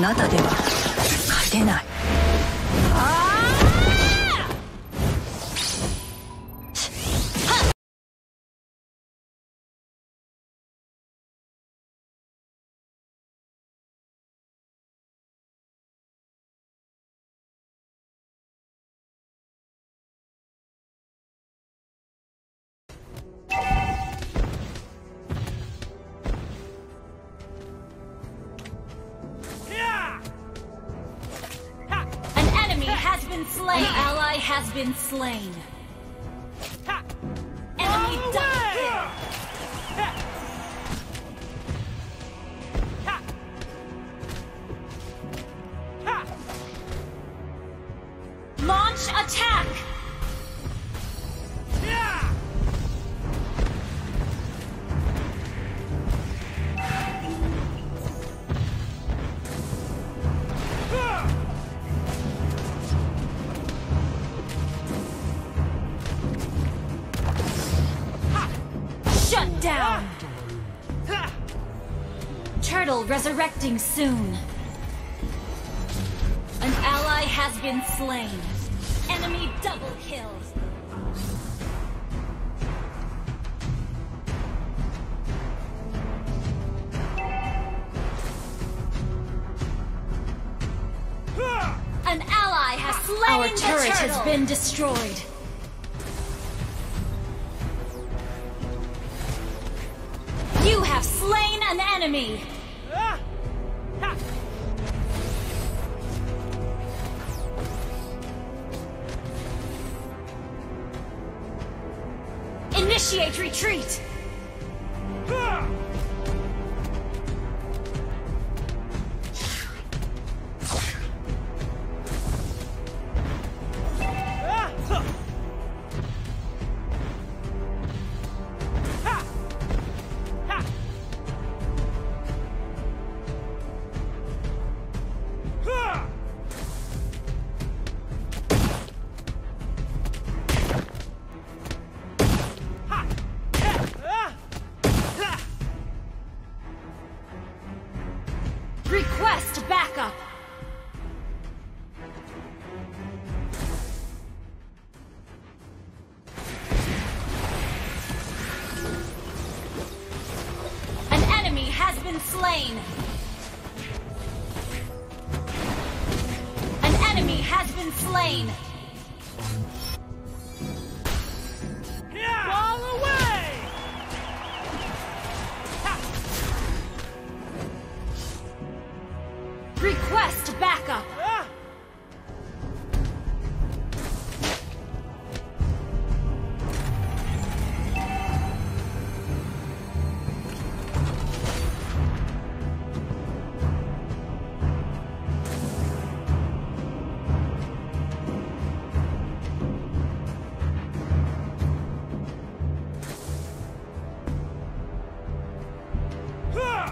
あなたでは勝てない。Been slain. An ally has been slain. Enemy double kill. Launch attack. Down. Turtle resurrecting soon. An ally has been slain. Enemy double kill. An ally has slain Our turret has been destroyed. Enemy. Initiate retreat. Request backup. An enemy has been slain. An enemy has been slain.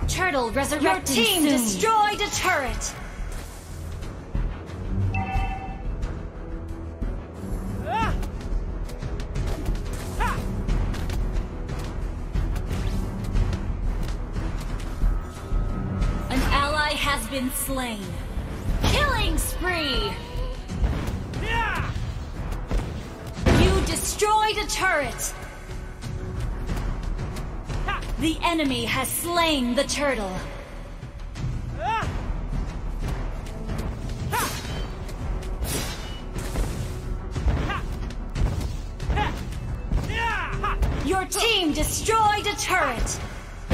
Turtle Your team soon. destroyed a turret. An ally has been slain. Killing spree! You destroyed a turret! The enemy has slain the turtle. Your team destroyed a turret!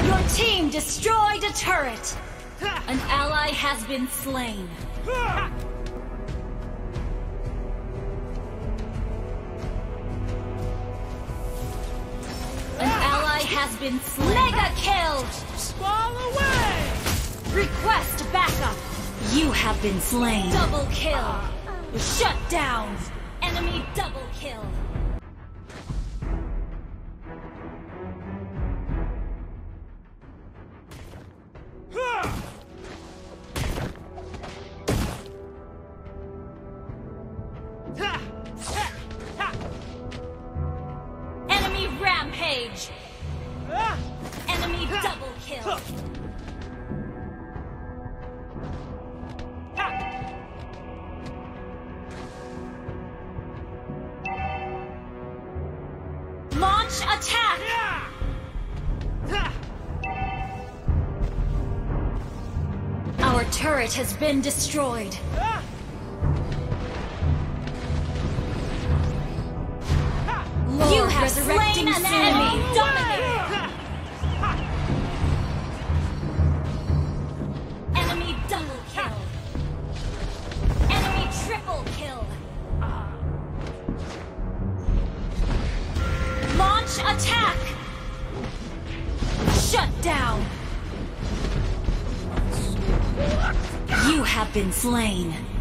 Your team destroyed a turret! An ally has been slain. Has been slain. Mega kill! Fall away! Request backup! You have been slain. Double kill! Shut down! Enemy double kill! Enemy rampage! double kill. Launch attack! Our turret has been destroyed. You have resurrecting slain an enemy! Slain.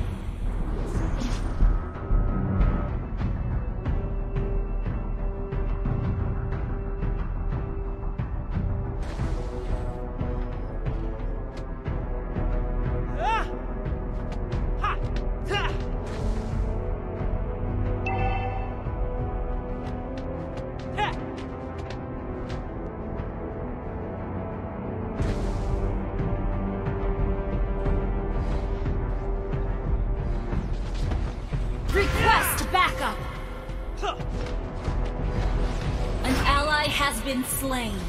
Been slain.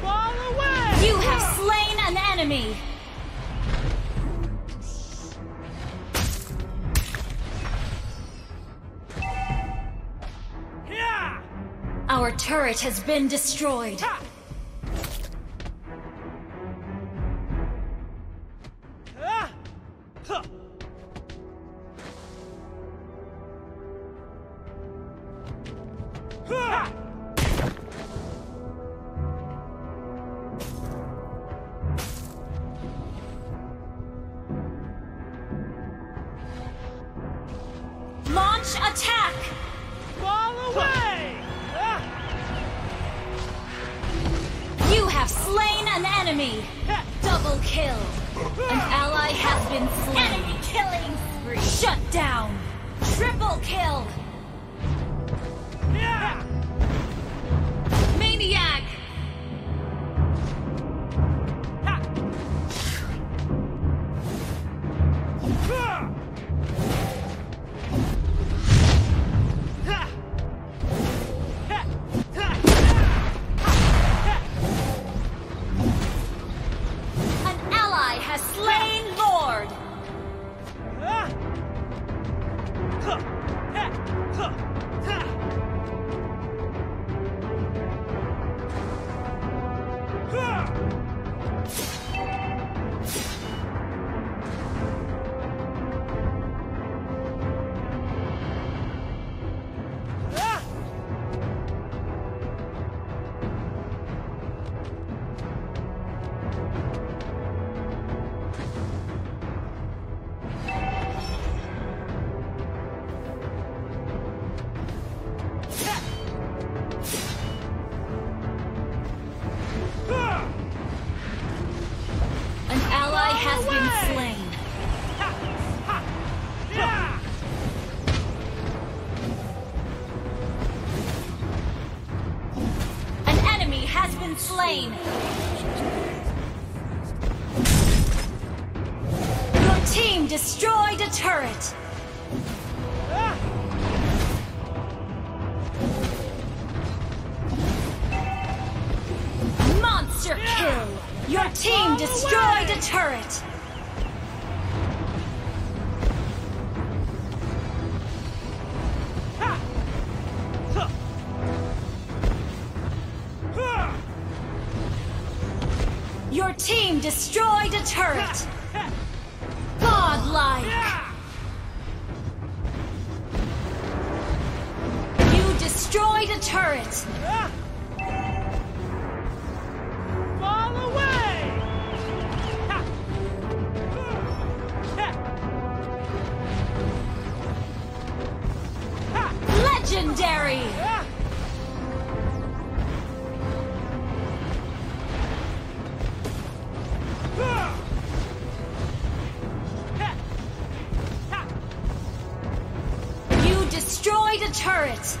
Fall away! You have slain an enemy! Our turret has been destroyed. Ah! Launch attack! Fall away! You have slain an enemy! Double kill! An ally has been slain! Enemy killing! Shut down! Triple kill! Has been slain. Your team destroyed a turret. Monster kill. Your team destroyed a turret. Destroyed a turret. Godlike. You destroyed a turret. Turret.